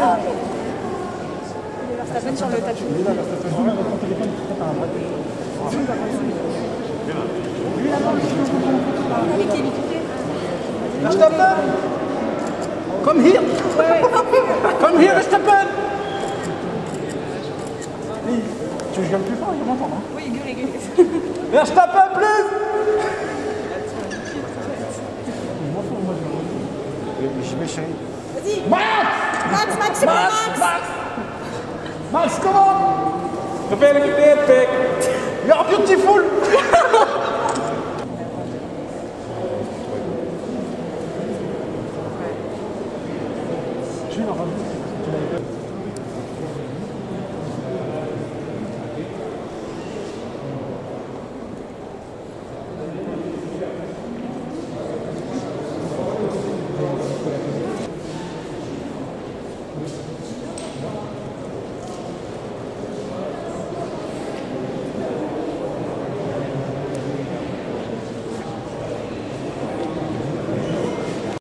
Verstappen sur le tapis. Come here Come here, Verstappen Tu gueules plus fort, il m'entend. Hein oui, gueule, gueule. Verstappen, plus Je m'en fous, moi je. Mais chérie. Vas-y Max Max, Max, Max, Max. Max, kom op. Gefeliciteerd, pik. Ja, op je voel. Zie nog.